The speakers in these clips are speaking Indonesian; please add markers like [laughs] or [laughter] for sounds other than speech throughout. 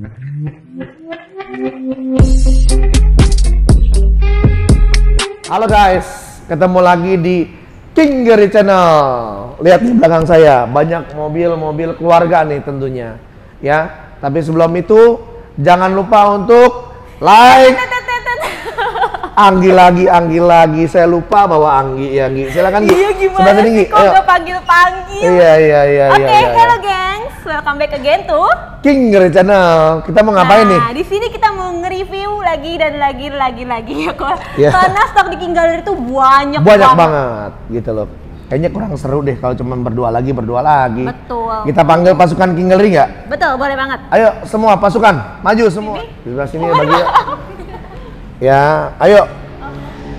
Halo guys, ketemu lagi di King Gary Channel. Lihat di belakang saya, banyak mobil-mobil keluarga nih tentunya. Ya, tapi sebelum itu jangan lupa untuk like. Anggi lagi, Anggi lagi. Saya lupa bawa Anggi ya, Anggi. Silakan Gi. Iya gimana Sebelah sini, sih kok udah panggil-panggil? Iya, iya, iya, Oke, iya, iya, hello iya. gengs, welcome back again tuh. King Gary Channel. Kita mau ngapain nih? Nah, di sini kita mau nge-review lagi dan lagi lagi lagi [laughs] ya kok. Iya. Karena stok di King Gallery itu banyak, banyak banget gitu loh kayaknya kurang seru deh kalau cuma berdua lagi berdua lagi Betul. kita panggil pasukan King Gallery nggak Betul, boleh banget. ayo semua pasukan maju semua di sebelah sini ya bagi ya. ayo.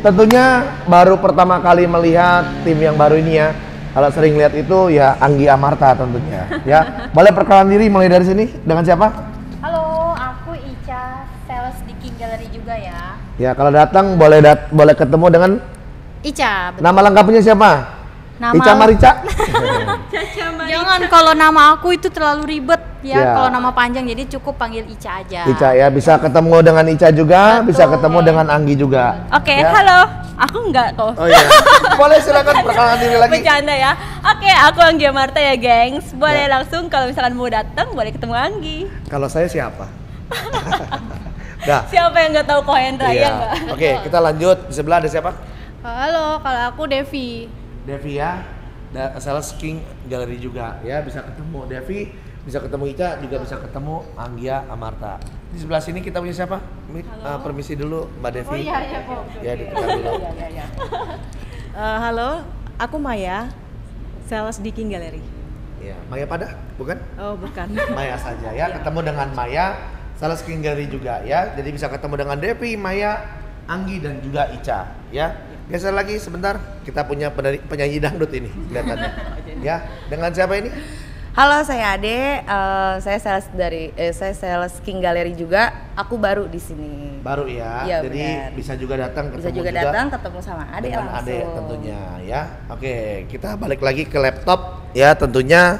Tentunya baru pertama kali melihat tim yang baru ini ya. Kalau sering lihat itu ya Anggi Amarta tentunya. Ya [laughs] boleh perkenalan diri mulai dari sini. Dengan siapa? Halo, aku Ica, sales di King Gallery juga ya. ya kalau datang boleh dat boleh ketemu dengan? Ica, betul. nama lengkapnya siapa? Nama- Ica [laughs] Marica. Jangan kalau nama aku itu terlalu ribet ya, Ya. kalau nama panjang jadi cukup panggil Ica aja. Ica ya bisa ketemu dengan Ica juga, Betul. bisa ketemu dengan Anggi juga. Oke, Ya. halo. Aku enggak kok. Oh iya. [laughs] Boleh silakan perkenalan diri lagi. Bercanda ya. Oke, aku Anggi Marta ya, gengs. Boleh Ya. langsung kalau misalkan mau datang boleh ketemu Anggi. Kalau saya siapa? [laughs] Dah. Siapa yang nggak tahu Kohendra ya enggak? Iya. Oke, kita lanjut. Di sebelah ada siapa? Halo, kalau aku Devi. Devi ya. Da sales King Gallery juga ya bisa ketemu Devi, bisa ketemu Ica, juga bisa ketemu Anggia Amarta. Di sebelah sini kita punya siapa? Eh, permisi dulu Mbak Devi. Oh iya, iya, kok. Ya, dulu. Eh, halo, aku Maya, sales di King Gallery. Iya, Maya pada, bukan? Oh, bukan. [laughs] Maya saja ya, ketemu dengan Maya, sales King Gallery juga ya. Jadi bisa ketemu dengan Devi, Maya, Anggi dan juga Ica ya. Geser lagi sebentar, kita punya penyanyi dangdut ini kelihatannya. [laughs] ya, dengan siapa ini? Halo, saya Ade, eh, saya sales dari eh, saya sales King Gallery juga. Aku baru di sini. Baru ya. Iya, Jadi benar. bisa juga datang Bisa ketemu juga datang ketemu sama Ade dengan langsung. Ade tentunya ya. Oke, kita balik lagi ke laptop ya tentunya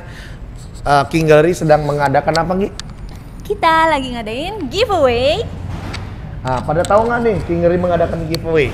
eh, King Gallery sedang mengadakan apa Gi? Kita lagi ngadain giveaway. Ah, pada tahu nggak nih King Gallery mengadakan giveaway?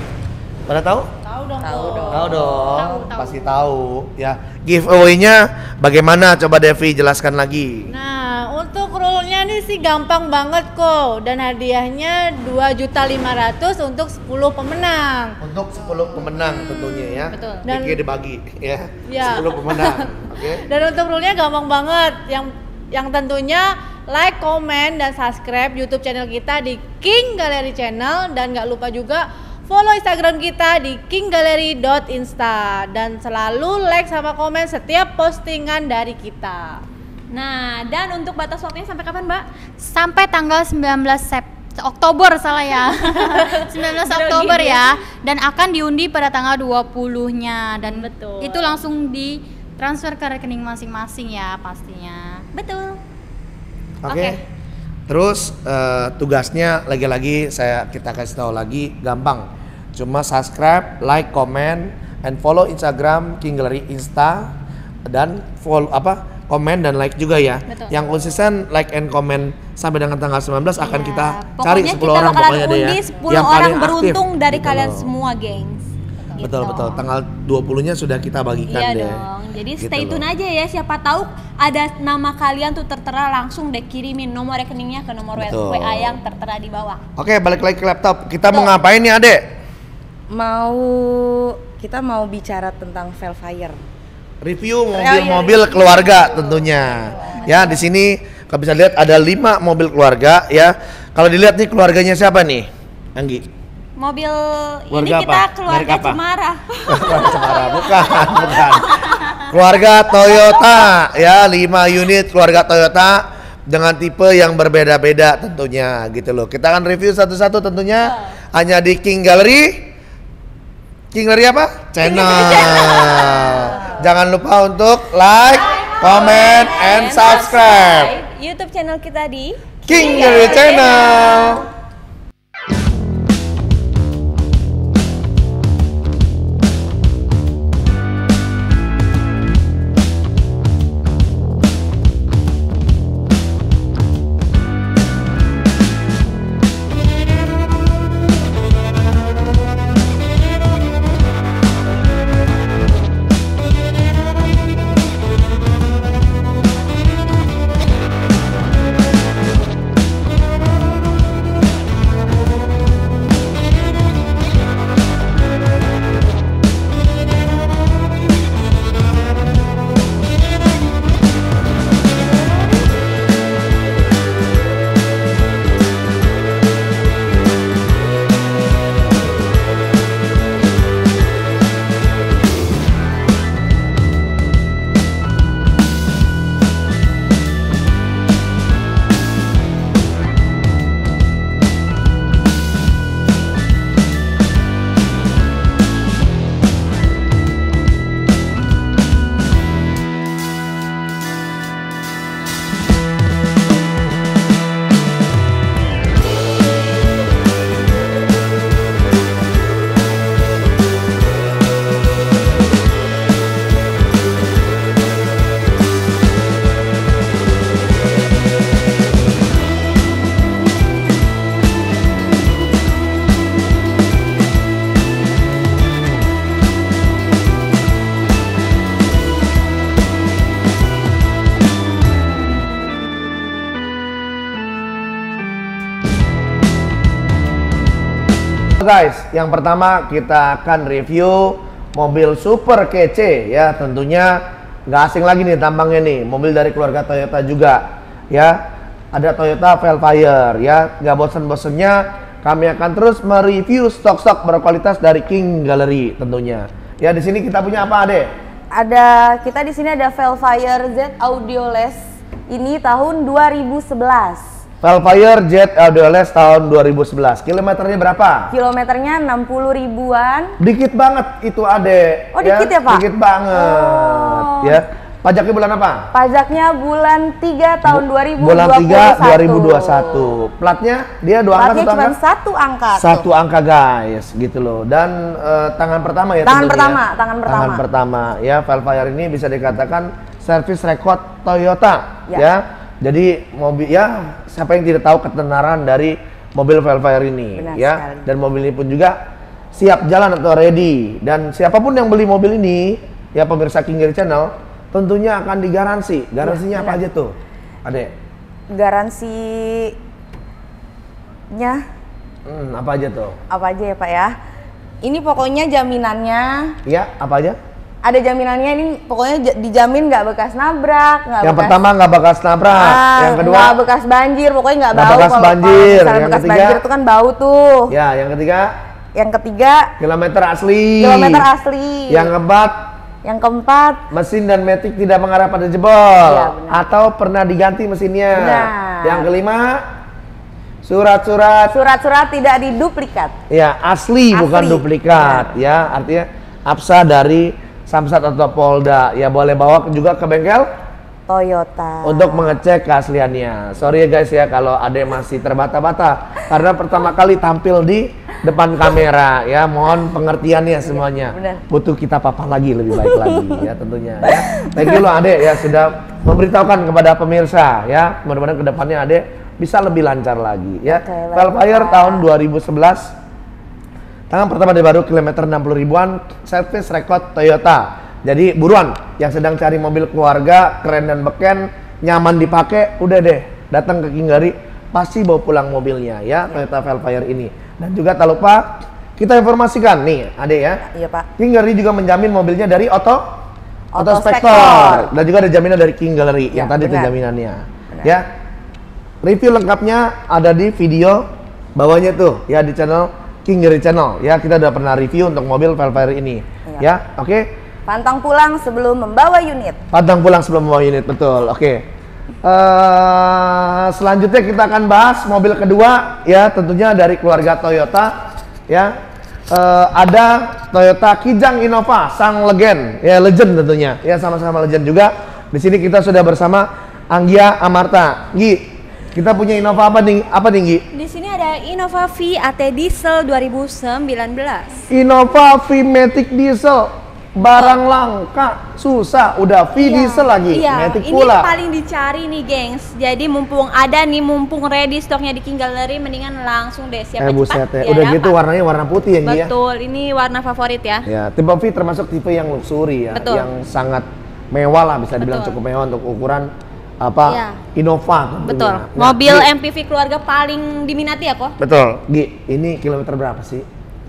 Pada tahu? Tahu dong. Tahu dong. Tahu dong, Tahu, tahu. pasti tahu ya. Giveaway-nya bagaimana? Coba Devi jelaskan lagi. Nah, untuk rule-nya nih sih gampang banget kok dan hadiahnya 2.500 untuk 10 pemenang. Untuk 10 pemenang tentunya ya. Betul. Dan- Diki dibagi ya. Ya. 10 pemenang. [laughs] Oke. Dan untuk rule-nya gampang banget. Yang yang tentunya like, comment dan subscribe YouTube channel kita di King Gallery Channel dan nggak lupa juga follow Instagram kita di kinggallery.insta dan selalu like sama komen setiap postingan dari kita. Nah, dan untuk batas waktunya sampai kapan, Mbak? Sampai tanggal 19 Sep Oktober salah ya. [laughs] 19 Oktober ya dan akan diundi pada tanggal 20-nya dan Betul. itu langsung di transfer ke rekening masing-masing ya pastinya. Betul. Oke. Oke. Terus eh, tugasnya lagi-lagi saya kita kasih tahu lagi gampang. Cuma subscribe, like, comment, and follow Instagram King Gallery Insta dan follow apa komen dan like juga ya. Betul. Yang konsisten like and comment sampai dengan tanggal 19 akan Iya. kita cari 10 Pokoknya kita orang pokoknya deh ya. undi 10 Yang orang paling aktif. beruntung dari Gitu kalian semua, gengs. Betul Gitu. betul. Tanggal 20-nya sudah kita bagikan Iya deh. dong. Jadi Gitu stay tune aja ya. Siapa tahu ada nama kalian tuh tertera langsung deh kirimin nomor rekeningnya ke nomor Betul. WA yang tertera di bawah. Oke, balik lagi ke laptop. Kita mau Betul. ngapain nih, Adek? Mau kita mau bicara tentang Velfire. review mobil-mobil iya. keluarga tentunya. Ya, di sini kalau bisa lihat ada lima mobil keluarga ya. Kalau dilihat nih keluarganya siapa nih? Anggi. Mobil Keluarga ini apa? kita keluarga apa? Cemara. Cemara, bukan, bukan. Keluarga Toyota ya, 5 unit keluarga Toyota dengan tipe yang berbeda-beda tentunya gitu loh. Kita akan review satu-satu tentunya hanya di King Gallery. King apa? Channel. [laughs] Jangan lupa untuk like, comment, and subscribe. YouTube channel kita di King Channel. Guys, yang pertama kita akan review mobil super kece ya tentunya nggak asing lagi nih tampangnya nih mobil dari keluarga Toyota juga ya ada Toyota Velfire ya nggak bosen-bosennya kami akan terus mereview stok-stok berkualitas dari King Gallery tentunya ya di sini kita punya apa Ade? Ada kita di sini ada Velfire Z Audioless ini tahun 2011. Velfire Jet Audioles tahun 2011 kilometernya berapa? Kilometernya 60 ribuan. Dikit banget itu Ade Oh, dikit ya, Pak? Dikit banget Oh. ya pajaknya bulan apa? Pajaknya bulan 3 tahun 2021. Bulan 3 2021. Platnya dia dua angka Platnya satu cuma angka? satu angka. Satu angka guys, gitu loh. Dan eh, tangan pertama ya Tangan tentunya. pertama, tangan pertama. Tangan pertama ya, Velfire ini bisa dikatakan service record Toyota ya. Ya. Jadi mobil ya siapa yang tidak tahu ketenaran dari mobil Velfire ini Benar ya. sekali. Dan mobil ini pun juga siap jalan atau ready dan siapa pun yang beli mobil ini ya pemirsa King Gear Channel tentunya akan digaransi. Garansinya apa aja tuh? Adek? Garansinya Hmm, apa aja tuh? apa aja ya Pak ya? Ini pokoknya jaminannya Ya, apa aja? Ada jaminannya ini pokoknya dijamin nggak bekas nabrak, nggak Yang bekas pertama nggak bekas nabrak, Ah, yang kedua nggak bekas banjir, pokoknya nggak bau. bekas kalau- kalau banjir. misalnya Yang bekas ketiga- banjir itu kan bau tuh. ya, yang ketiga Yang ketiga kilometer asli. kilometer asli. Yang keempat Yang keempat mesin dan metik tidak mengarah pada jebol benar. atau pernah diganti mesinnya. Benar. Yang kelima surat-surat surat-surat tidak diduplikat. ya asli, Asli, bukan duplikat ya artinya absa dari Samsat atau Polda ya boleh bawa juga ke bengkel Toyota. untuk mengecek keasliannya. Sorry ya guys ya kalau ada yang masih terbata-bata karena pertama kali tampil di depan kamera ya. Mohon pengertiannya semuanya. benar. Butuh kita papa lagi lebih baik [laughs] lagi ya tentunya ya. Thank you loh Ade ya sudah memberitahukan kepada pemirsa ya. Mudah-mudahan ke depannya Ade bisa lebih lancar lagi ya. Baik, Velfire tahun 2011 Tangan pertama dari baru kilometer 60 ribuan, service record Toyota. Jadi buruan yang sedang cari mobil keluarga, keren dan beken, nyaman dipakai, udah deh datang ke Kinggari, pasti bawa pulang mobilnya ya Toyota Velfire ini. Dan juga tak lupa kita informasikan nih, Ade ya. Iya Pak. King Gallery juga menjamin mobilnya dari Auto Auto Auto Spector dan juga ada jaminan dari King Gallery yang Ya, tadi itu benar. jaminannya. Benar. Ya. Review lengkapnya ada di video bawahnya tuh ya di channel King Channel ya. Kita udah pernah review untuk mobil Velfire ini. Iya. Ya, oke. Pantang pulang sebelum membawa unit. Pantang pulang sebelum membawa unit betul. Oke. Eh, selanjutnya kita akan bahas mobil kedua ya tentunya dari keluarga Toyota ya. Eh, ada Toyota Kijang Innova sang legend ya legend tentunya ya sama-sama legend juga. Di sini kita sudah bersama Anggia Amarta. Gi, kita punya Innova apa nih? Apa nih Gi? Di sini ada Innova V AT Diesel 2019. Innova V-Matic Diesel barang langka susah udah V diesel lagi Iya, Matic ini pula paling dicari nih, gengs. Jadi mumpung ada nih, mumpung ready stoknya di King Gallery, mendingan langsung deh siapa Eh buset cepat ya. Udah dia gitu dapat. warnanya warna putih ya Gi ya. Betul, ini warna favorit ya. Ya, tipe V termasuk tipe yang luxury ya, Betul. yang sangat mewah lah bisa dibilang Betul. cukup mewah untuk ukuran apa Iya. Innova tentunya. Betul. Nah, Mobil Gi, MPV keluarga paling diminati ya kok. Betul. Gi, ini kilometer berapa sih?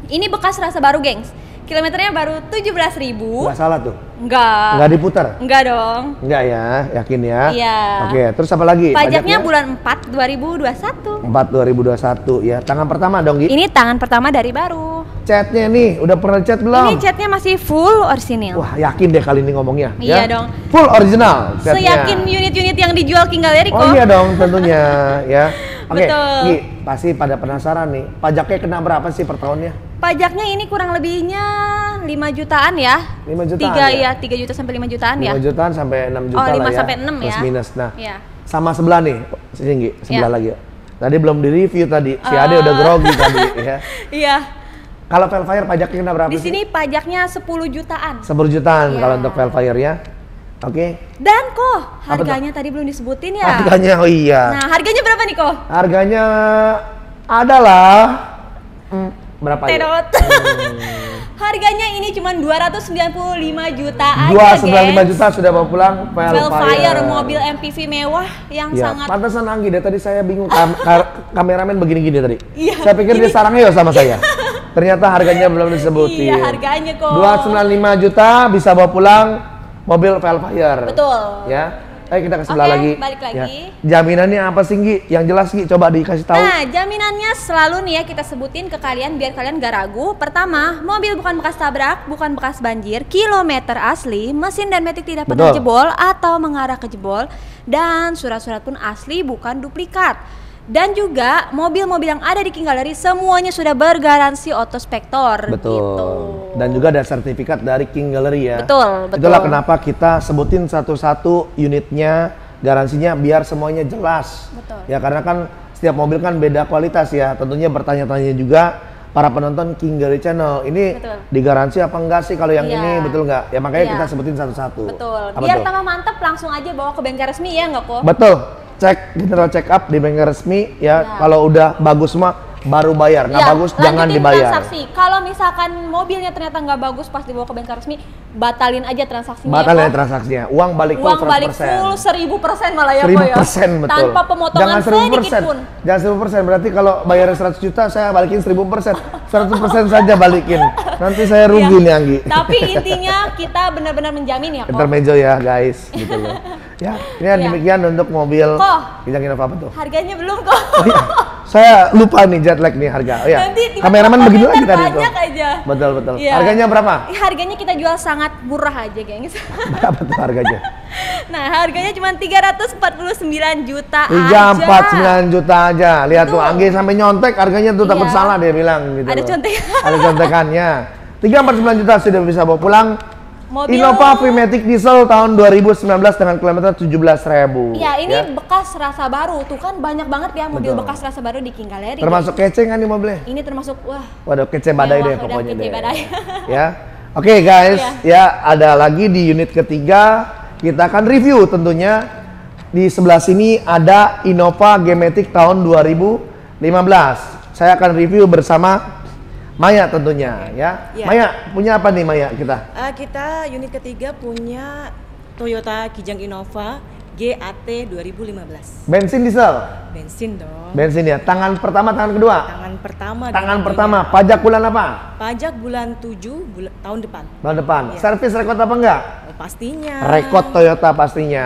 Ini bekas rasa baru, gengs. Kilometernya baru 17.000. Nggak salah tuh. Enggak. Nggak diputar. Enggak dong. Enggak ya, yakin ya? Iya. Oke, terus apa lagi? Pajaknya bulan 4 2021. 4 2021 ya. Tangan pertama dong, Gi. Ini tangan pertama dari baru. Chatnya nih, udah pernah chat belum? Ini catnya masih full orisinil. Wah, yakin deh kali ini ngomongnya. Iya ya? dong. Full original. chatnya. Seyakin unit-unit yang dijual King Gallery kok. Oh iya dong tentunya [laughs] ya. Oke, Betul. Gi, pasti pada penasaran nih. Pajaknya kena berapa sih per tahunnya? Pajaknya ini kurang lebihnya 5 jutaan ya. 5 jutaan Tiga ya? ya, 3 juta sampai 5 jutaan ya. 5 jutaan sampai 6 juta Oh, lah 5 ya. sampai 6 Plus ya. minus. Nah, Iya. sama sebelah nih, Singgi, sebelah Iya. lagi. Tadi belum di review tadi. Si Oh. Ade udah grogi tadi [laughs] ya. Iya. Kalau Velfire pajaknya kena berapa Di sih? sini pajaknya 10 jutaan. 10 jutaan Iya. kalau untuk Velfire ya. Oke. Dan kok harganya tadi belum disebutin ya. Harganya oh iya. Nah, harganya berapa nih kok? Harganya adalah hmm, berapa ya? Tedot. [laughs] harganya ini cuma 295 jutaan Dua ya, sembilan lima juta sudah bawa pulang Velfire. Velfire mobil MPV mewah yang Ya, sangat pantesan Anggi deh tadi saya bingung kam- [laughs] kar- kameramen begini-gini tadi. Iya, Saya pikir dia ini- sarangnya ya sama saya. [laughs] Ternyata harganya belum disebutin. Iya, harganya kok. 295 juta bisa bawa pulang mobil Velfire. Betul. Ya. Ayo kita ke sebelah Oke, lagi. balik lagi. Ya. Jaminannya apa sih, Gi? Yang jelas, Gi, coba dikasih tahu. Nah, jaminannya selalu nih ya kita sebutin ke kalian biar kalian gak ragu. Pertama, mobil bukan bekas tabrak, bukan bekas banjir, kilometer asli, mesin dan metik tidak pernah Betul. jebol atau mengarah ke jebol, dan surat-surat pun asli bukan duplikat. Dan juga mobil-mobil yang ada di King Gallery semuanya sudah bergaransi otospektor Betul. gitu. Dan juga ada sertifikat dari King Gallery ya. Betul, betul. Itulah kenapa kita sebutin satu-satu unitnya, garansinya biar semuanya jelas. Betul. Ya karena kan setiap mobil kan beda kualitas ya. Tentunya bertanya-tanya juga para penonton King Gallery Channel ini Betul. digaransi apa enggak sih kalau yang Iya. ini betul nggak? Ya makanya Iya. kita sebutin satu-satu. Betul. Apa Biar tambah mantep langsung aja bawa ke bengkel resmi ya nggak kok? Betul. Cek general check up di bengkel resmi ya. Ya. Kalau udah bagus mah baru bayar. Nggak Ya, bagus jangan dibayar. transaksi. Kalau misalkan mobilnya ternyata nggak bagus pas dibawa ke bengkel resmi, batalin aja transaksinya. Batal ya, ya transaksinya. Uang balik full Uang balik 100%. full seribu persen malah ya seribu Ko ya. persen betul. Tanpa pemotongan Jangan seribu persen. pun. Jangan seribu persen. Berarti kalau bayarnya 100 juta saya balikin seribu persen. 100 persen saja balikin. Nanti saya rugi Iya. nih Anggi. Tapi intinya kita benar-benar menjamin ya kok. Intermezzo ya guys, gitu loh. [laughs] Ya, ini Iya. demikian untuk mobil. Kok? Kijang Innova apa tuh? Harganya belum kok. Oh iya, saya lupa nih jet lag nih harga. Oh ya, Nanti kameraman begini lagi tadi tuh. banyak aja. Betul betul. Iya. Harganya berapa? Harganya kita jual sangat murah aja, gengs. [laughs] Berapa tuh harganya? nah, harganya cuma 349 juta Tiga aja. empat sembilan juta aja. Lihat tuh Betul. Anggi sampai nyontek harganya tuh takut Iya. salah dia bilang gitu. Ada loh. contekan. Ada contekannya. Tiga empat sembilan juta sudah bisa bawa pulang. Mobil- Innova Freematic Diesel tahun 2019 dengan kilometer 17.000. Iya, ini ya. bekas rasa baru. Tuh kan banyak banget ya mobil Betul. bekas rasa baru di King Gallery. Termasuk kece kan nih mobilnya? Ini termasuk wah. Waduh, kece badai Mewah, deh pokoknya kece deh. badai. [laughs] ya. Oke guys, Iya. ya ada lagi di unit ketiga kita akan review tentunya. Di sebelah sini ada Innova G-Matic tahun 2015. Saya akan review bersama Maya tentunya ya. Iya. Maya punya apa nih Maya kita? Ah, kita unit ketiga punya Toyota Kijang Innova GAT 2015. Bensin diesel. Bensin dong. Bensin ya. Tangan pertama, tangan kedua. Tangan pertama. Tangan pertama. Toyota. Pajak bulan apa? Pajak bulan 7 bulan tahun depan. Tahun depan. Iya. Servis rekod apa enggak? Oh, pastinya. Rekod Toyota pastinya.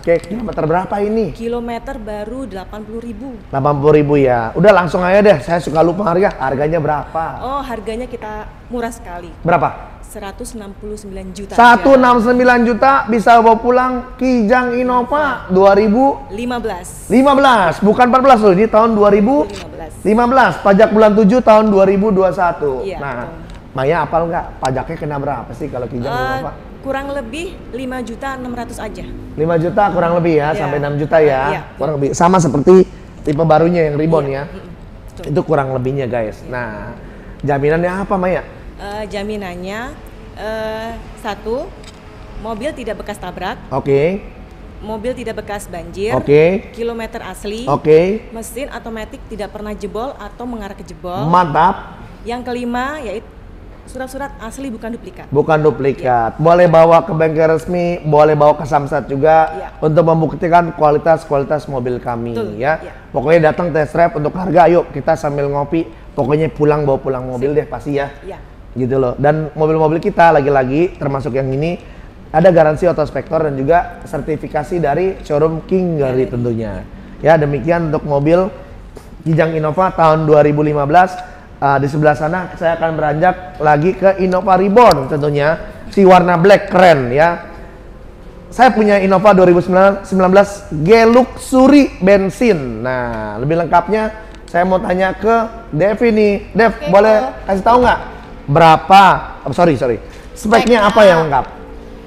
Oke, kilometer berapa ini? Kilometer baru 80.000. 80 ribu ya. Udah langsung aja deh. Saya suka lupa harga. Harganya berapa? Oh, harganya kita murah sekali. Berapa? 169 juta. 169 juta bisa bawa pulang Kijang Innova 2015. 15. Bukan 14 loh. Ini tahun 2015. 15. Pajak bulan 7 tahun 2021. Iya, nah, betul. Maya apal nggak? Pajaknya kena berapa sih kalau Kijang Eh, Innova? kurang lebih 5 juta 600 aja. 5 juta kurang lebih ya, Iya. sampai 6 juta ya. Iya. Kurang lebih sama seperti tipe barunya yang Ribbon ya. Iya, mm-mm, betul. Itu kurang lebihnya guys. Nah, jaminannya apa Maya? Eh, jaminannya eh, satu mobil tidak bekas tabrak, Oke. mobil tidak bekas banjir, Oke. kilometer asli, Oke. mesin otomatis tidak pernah jebol atau mengarah ke jebol. Mantap. Yang kelima yaitu surat-surat asli bukan duplikat. Bukan duplikat. Boleh bawa ke bengkel resmi, boleh bawa ke Samsat juga Iya. untuk membuktikan kualitas-kualitas mobil kami Betul, ya. iya. Pokoknya datang test drive untuk harga, yuk kita sambil ngopi. Pokoknya pulang bawa pulang mobil deh pasti ya. Iya. Gitu loh. Dan mobil-mobil kita lagi-lagi termasuk yang ini ada garansi otospektor dan juga sertifikasi dari showroom King Gallery tentunya. Ya, demikian untuk mobil Kijang Innova tahun 2015. Ah, di sebelah sana saya akan beranjak lagi ke Innova Reborn tentunya. Si warna black keren ya. Saya punya Innova 2019 G Luxury bensin. Nah, lebih lengkapnya saya mau tanya ke Devi nih. Dev, Oke, boleh kasih tahu nggak berapa? Oh, sorry, sorry. Speknya Speknya. apa yang lengkap?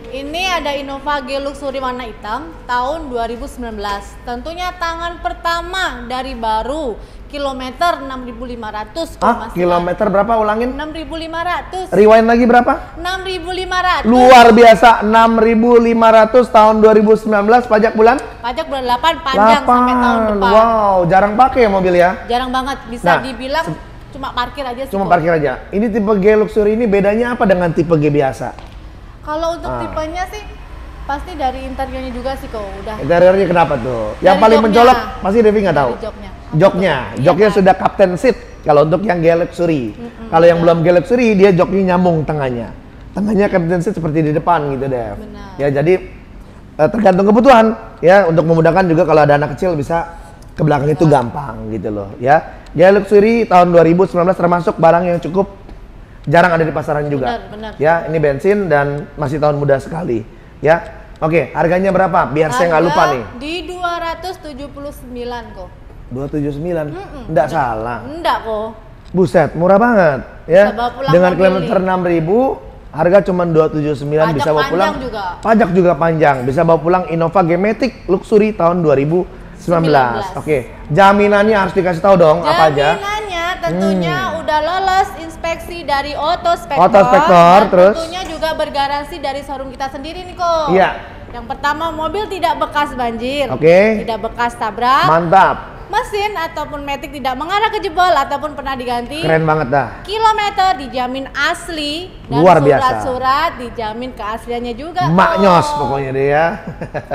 Ini ada Innova G Luxury warna hitam tahun 2019. Tentunya tangan pertama dari baru kilometer 6.500. kok, Ah, kilometer berapa ulangin? 6.500. Rewind lagi berapa? 6.500. Luar biasa 6.500 tahun 2019 pajak bulan Pajak bulan 8 panjang sampai tahun 8. depan. Wow, jarang pakai ya mobil ya. Jarang banget bisa Nah, dibilang cuma parkir aja sih. Cuma parkir aja. Ini tipe G Luxury ini bedanya apa dengan tipe G biasa? Kalau untuk Ah. tipenya sih pasti dari interiornya juga sih kok udah. Interiornya kenapa tuh? Yang Dari paling joknya. mencolok pasti Devi nggak tahu. Joknya. Joknya, Iya joknya sudah captain seat. Kalau untuk yang Galaxy, kalau yang belum Galaxy dia joknya nyambung tengahnya. Tengahnya Captain Seat seperti di depan gitu deh. Ya jadi eh, tergantung kebutuhan ya untuk memudahkan juga kalau ada anak kecil bisa ke belakang itu gampang gitu loh ya. Galaxy tahun 2019 termasuk barang yang cukup jarang ada di pasaran juga. Benar, benar. Ya, ini bensin dan masih tahun muda sekali. Ya. Oke, harganya berapa? Biar saya nggak lupa Harga nih. Di 279 kok. 279. Enggak salah. Enggak kok. Buset, murah banget ya. Bisa Dengan kilometer 6000 harga cuma 279 bisa Pajak bawa pulang. juga. Pajak juga panjang. Bisa bawa pulang Innova G-Matic Luxury tahun 2019. 19. Oke. Jaminannya harus dikasih tahu dong apa aja. Jaminannya tentunya udah lolos inspeksi dari. Autospektor, dan terus? tentunya juga bergaransi dari showroom kita sendiri nih kok. Iya. Yang pertama mobil tidak bekas banjir. Oke. Tidak bekas tabrak. Mantap. Mesin ataupun metik tidak mengarah ke jebol ataupun pernah diganti. Keren banget dah. Kilometer dijamin asli dan Luar biasa. surat-surat dijamin keasliannya juga. Maknyos kok. pokoknya dia ya.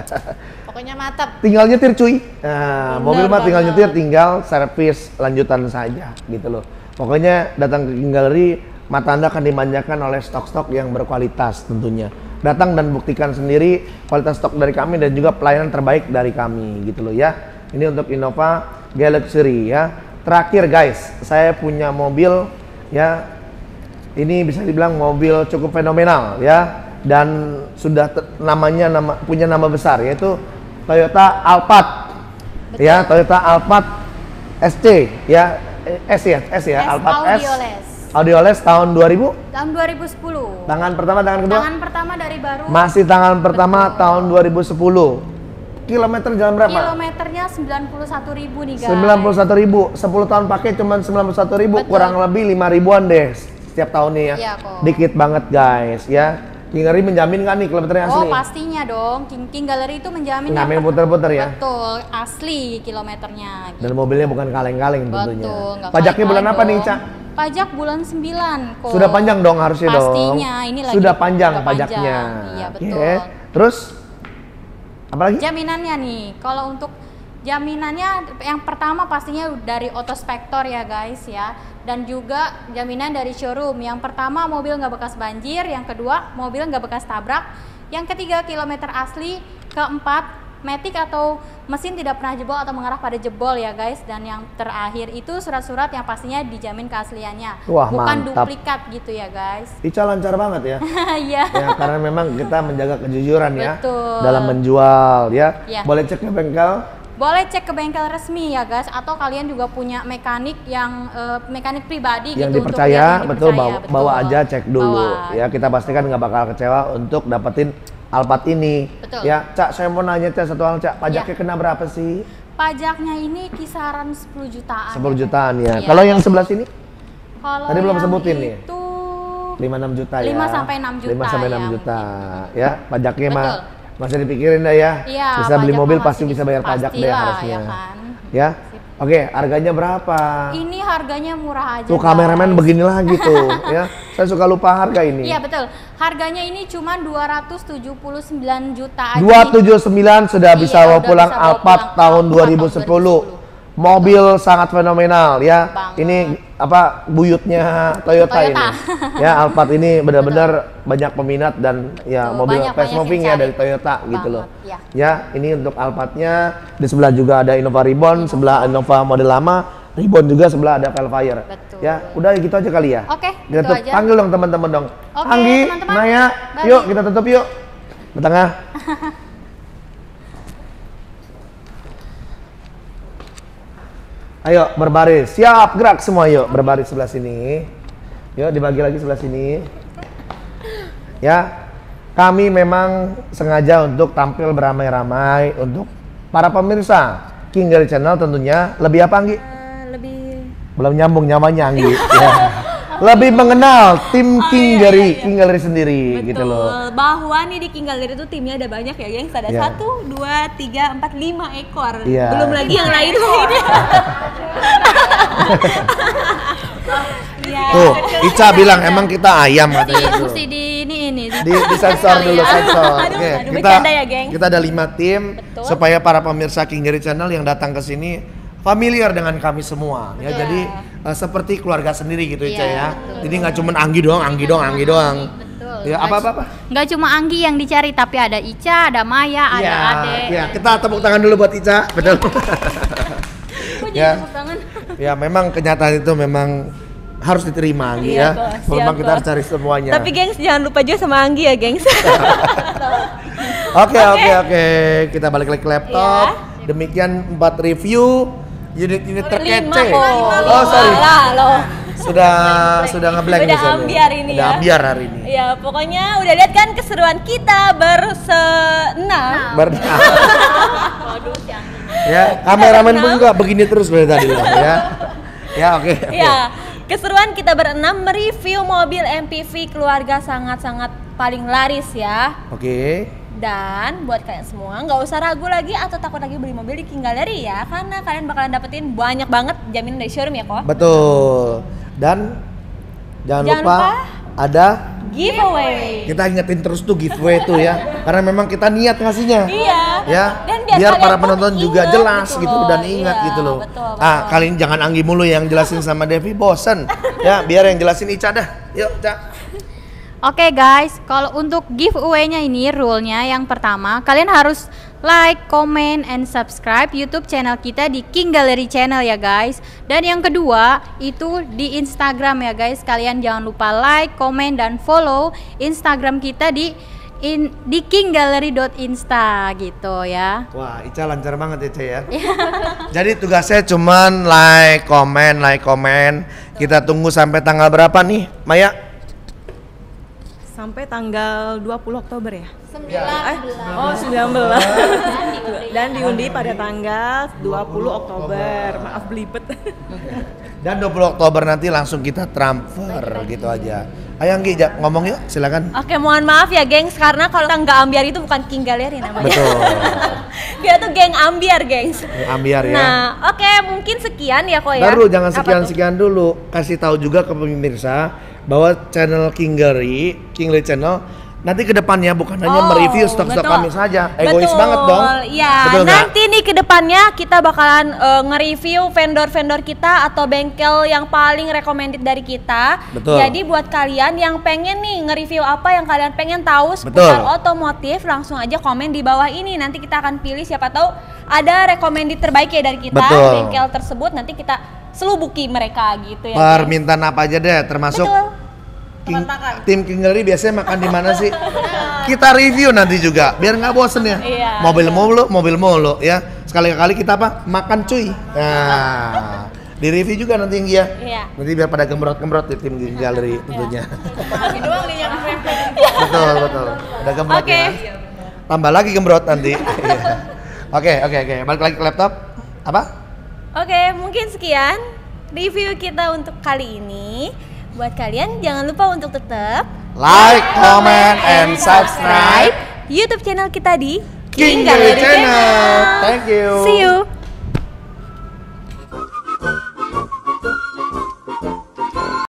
[laughs] Pokoknya mantap. tinggal nyetir cuy. Nah, Bener mobil mah tinggal nyetir, tinggal servis lanjutan saja gitu loh. Pokoknya datang ke King Gallery, mata Anda akan dimanjakan oleh stok-stok yang berkualitas tentunya. Datang dan buktikan sendiri kualitas stok dari kami dan juga pelayanan terbaik dari kami gitu loh ya. Ini untuk Innova Galaxy ya. Terakhir guys, saya punya mobil ya. Ini bisa dibilang mobil cukup fenomenal ya. Dan sudah namanya nama punya nama besar yaitu Toyota Alphard ya. Toyota Alphard SC ya. Eh, S ya S ya S Alphard S. Audioles. Audioles tahun 2000 Tahun 2010. tangan pertama tangan kedua? Tangan pertama dari baru. masih tangan pertama tahun 2010 kilometer jalan berapa Kilometernya 91 ribu nih guys. 91 ribu 10 tahun pakai cuman 91 ribu Betul. kurang lebih 5 ribuan deh setiap tahunnya ya Iya, kok. dikit banget guys ya King Gallery menjamin kan nih kilometernya Oh asli pastinya dong, King, King Gallery itu menjamin Nggak yang main per- puter-puter ya? Betul, asli kilometernya. gitu. dan mobilnya bukan kaleng-kaleng tentunya Betul, pajaknya bulan apa nih dong. Cak? Pajak bulan 9 kok. sudah panjang dong harusnya dong Pastinya, ini lagi sudah panjang udah pajaknya panjang. Iya, Oke. betul. terus apa lagi? Jaminannya nih, kalau untuk jaminannya yang pertama pastinya dari Autospektor ya guys ya. Dan juga jaminan dari showroom. Yang pertama mobil nggak bekas banjir. Yang kedua mobil nggak bekas tabrak. Yang ketiga kilometer asli. Keempat metik atau mesin tidak pernah jebol atau mengarah pada jebol ya guys. Dan yang terakhir itu surat-surat yang pastinya dijamin keasliannya. Wah, bukan mantap. duplikat gitu ya guys. Ica lancar banget ya. [laughs] Iya. Ya karena memang kita menjaga kejujuran ya Betul. dalam menjual ya. Ya. boleh cek ke bengkel? Boleh cek ke bengkel resmi ya guys. Atau kalian juga punya mekanik yang eh, mekanik pribadi yang gitu untuk dipercaya lihat yang betul dipercaya, bawa, bawa aja cek dulu Bawa. ya. Kita pastikan nggak bakal kecewa untuk dapetin Alphard ini Betul. ya cak saya mau nanya cak satu hal cak pajaknya Ya. kena berapa sih Pajaknya ini kisaran 10 jutaan. 10 jutaan ya Iya. kalau yang sebelah sini Kalau Tadi belum sebutin nih. Itu 5-6 juta ya 5 sampai 6 juta 5 sampai 6 ya, juta ya pajaknya mah masih dipikirin dah ya Iya, bisa beli mobil pasti bisa bayar pajak deh harusnya ya kan? ya oke harganya berapa Ini harganya murah aja. tuh kameramen begini lagi tuh ya [laughs] saya suka lupa harga ini Iya betul. Harganya ini cuma 279 juta aja. 279 sudah bisa Iya, bawa udah pulang bisa bawa Alphard tahun Alphard 2010. Mobil sangat fenomenal ya. Banget. Ini apa buyutnya Toyota, Toyota. ini. Ya Alphard ini benar-benar banyak peminat dan ya Betul, mobil banyak- fast moving ya dari Toyota gitu Banget, loh. ya. Ya, ini untuk Alphardnya di sebelah juga ada Innova Reborn, sebelah Innova model lama, Reborn juga sebelah ada Velfire. Betul. Ya, udah gitu aja kali ya. Oke, Kita gitu tutup. aja. Panggil dong teman-teman dong. Oke, Anggi, teman-teman. Naya, Balik. yuk kita tutup yuk. Ke tengah. Ayo berbaris, siap gerak semua yuk berbaris sebelah sini. Yuk dibagi lagi sebelah sini. Ya, kami memang sengaja untuk tampil beramai-ramai untuk para pemirsa King Gary Channel tentunya lebih apa Anggi? Belum nyambung nyamanya Anggi. ya. Lebih mengenal tim King Gary, King Gallery sendiri gitu loh. Bahwa nih di King Gallery itu timnya ada banyak ya, gengs. Ada Iya. satu, dua, tiga, empat, lima ekor. Iya. Belum lagi yang lain lainnya. [laughs] Iya. Tuh, Ica bilang emang kita ayam katanya Iya, tuh. mesti di ini ini. di, di sensor dulu sensor. Aduh, Oke, aduh, kita ya, geng. kita ada lima tim supaya para pemirsa King Gary Channel yang datang ke sini familiar dengan kami semua ya. Jadi eh, seperti keluarga sendiri gitu Ica ya. Jadi nggak cuma Anggi doang, Anggi doang, Anggi doang. Ya apa apa apa. Nggak cuma Anggi yang dicari, tapi ada Ica, ada Maya, ada ya, Ade. ya, kita tepuk tangan dulu buat Ica, betul. [laughs] Jadi Ya. tepuk tangan? [laughs] ya, memang kenyataan itu memang harus diterima Anggi Iya, ya. kok, Memang kita harus cari semuanya. Tapi gengs jangan lupa juga sama Anggi ya gengs. [laughs] Oke oke oke, kita balik lagi ke laptop. Iya. Demikian empat review unit-unit terkece. Lima. Oh sorry, Lah, loh. sudah sudah ngeblank Udah ambiar ini Udah ya. ambiar hari ini. Ya pokoknya udah lihat kan keseruan kita bersenam. Ber- [laughs] ya, kameramen pun juga begini terus dari tadi loh ya. [laughs] Ya oke. oke. Ya, keseruan kita berenam mereview mobil MPV keluarga sangat-sangat paling laris ya. Oke. Dan buat kalian semua nggak usah ragu lagi atau takut lagi beli mobil di King Gallery ya, karena kalian bakalan dapetin banyak banget jaminan dari showroom ya kok. Betul. Dan jangan, Jangan lupa, lupa ada Giveaway. kita ingetin terus tuh giveaway tuh ya. Karena memang kita niat ngasihnya. Iya. ya Dan biar, biar para penonton pun juga jelas gitu gitu, loh. dan ingat Iya, gitu loh betul, ah betul. kalian jangan Anggi mulu yang jelasin sama Devi bosen ya biar yang jelasin Ica dah yuk Ica Oke guys, kalau untuk giveaway-nya ini rule-nya yang pertama kalian harus like, comment, and subscribe YouTube channel kita di King Gallery Channel ya guys. Dan yang kedua itu di Instagram ya guys. Kalian jangan lupa like, comment, dan follow Instagram kita di in, di kinggallery.insta gitu ya. wah Ica lancar banget Ica ya [laughs] jadi tugasnya cuman like comment like comment kita tunggu sampai tanggal berapa nih Maya Sampai tanggal 20 Oktober ya? Eh, oh 19 [laughs] Dan diundi pada tanggal 20 Oktober Maaf belibet [laughs] dan 20 Oktober nanti langsung kita transfer gitu aja ayo Anggi Ja, ngomong yuk silakan Oke, mohon maaf ya, gengs, karena kalau nggak ambiar itu bukan King Gallery namanya. betul [laughs] Dia tuh geng ambiar, gengs. ambiar ya Nah, oke, mungkin sekian ya kok ya. Baru jangan Apa sekian tuh? sekian dulu. Kasih tahu juga ke pemirsa bahwa channel King Gary, King Lee Channel nanti ke depannya bukan hanya Oh, mereview stok-stok kami saja. Egois Betul, banget dong. Iya, Betul nanti nih ke depannya kita bakalan eh, nge-review vendor-vendor kita atau bengkel yang paling recommended dari kita. Betul. Jadi buat kalian yang pengen nih nge-review apa yang kalian pengen tahu Betul. seputar otomotif, langsung aja komen di bawah ini. Nanti kita akan pilih siapa tahu ada recommended terbaik ya dari kita Betul. bengkel tersebut. Nanti kita selubuki mereka gitu ya. Permintaan apa aja deh, termasuk Betul. King- tim King Gary biasanya makan di mana sih? [laughs] Kita review nanti juga, biar nggak bosen ya. Iya, mobil mulu, mobil mulu ya. Sekali-kali kita apa? Makan cuy. Nah, [laughs] di review juga nanti ya. Iya. Nanti biar pada gembrot-gembrot di tim King Gallery tentunya. doang nih yang [laughs] betul betul udah gembrot Oke. ya tambah lagi gembrot nanti Iya. oke oke oke balik lagi ke laptop apa Oke, mungkin sekian review kita untuk kali ini. Buat kalian jangan lupa untuk tetap like comment and subscribe. YouTube channel kita di King Gallery Channel. Thank you. See you.